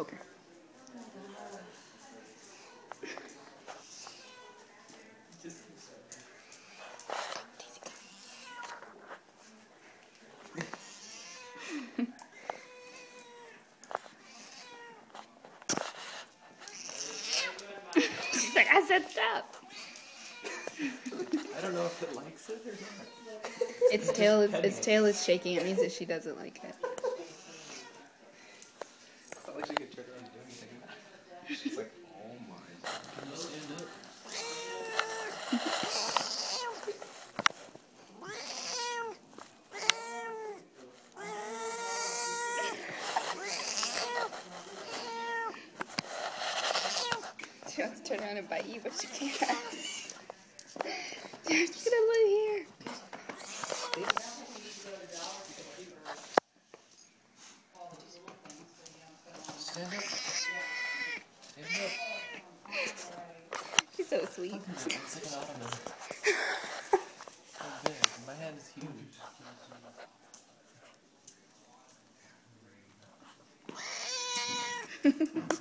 Okay. She's like, I said stop. I don't know if it likes it or not. Its tail is its tail is shaking. It means that she doesn't like it. It's not like she could turn around and do anything. She's like, oh my. Can you stand up? She wants to turn around and bite you, but she can't. She's gonna live here. Stand up. Stand up. She's so sweet. It's like an ottoman. So big. My hand is huge.